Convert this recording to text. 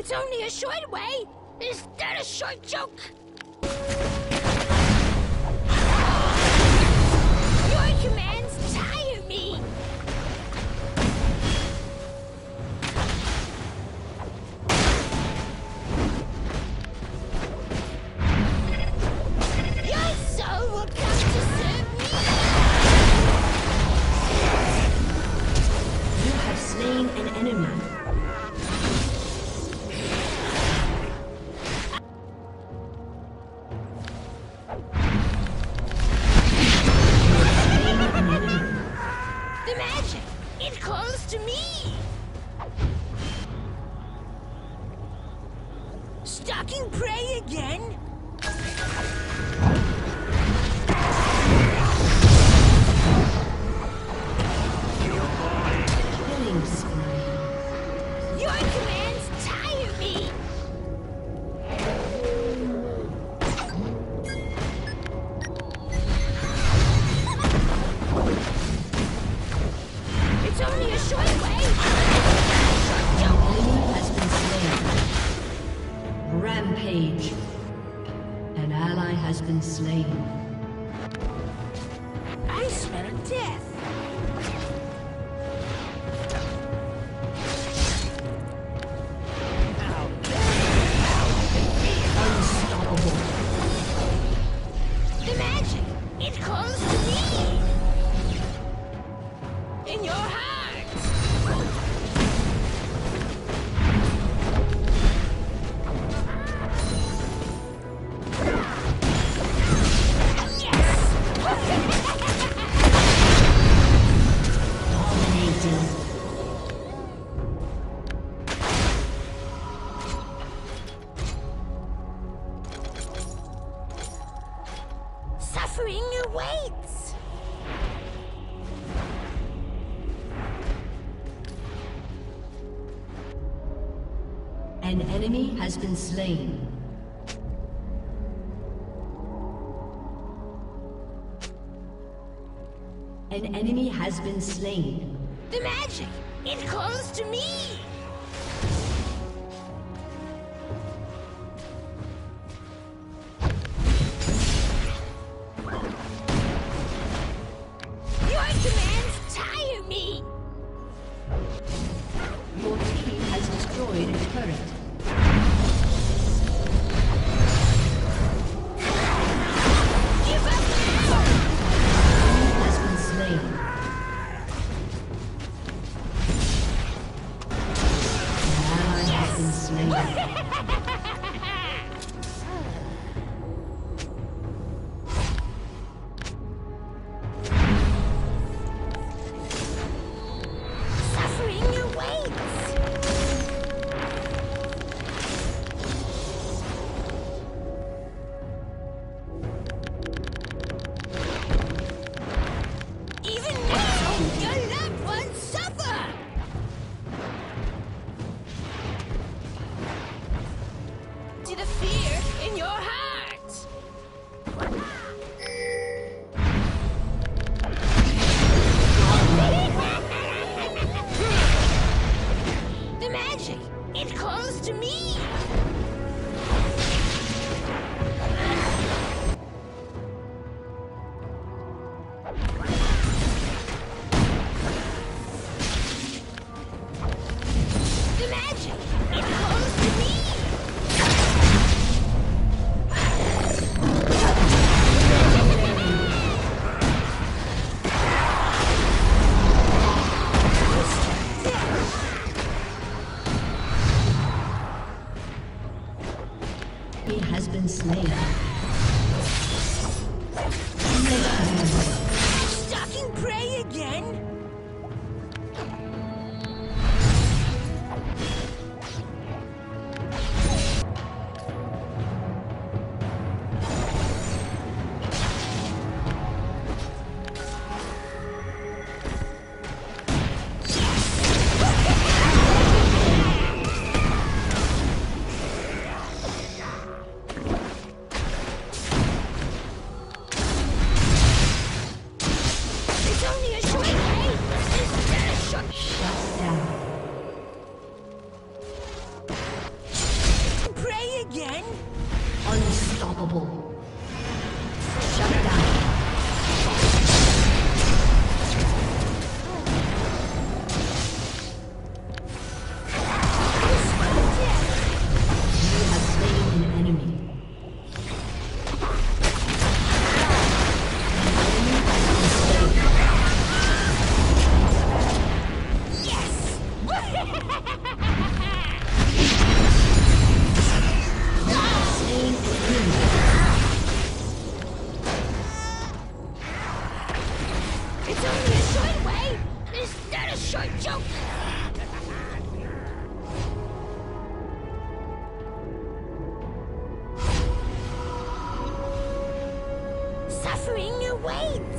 It's only a short way. Is that a short joke? Stalking prey again? been slain. I smell death! Unstoppable. The magic! It calls to me! suffering awaits! An enemy has been slain. An enemy has been slain. The magic! It calls to me! to me! unstoppable. Suffering awaits!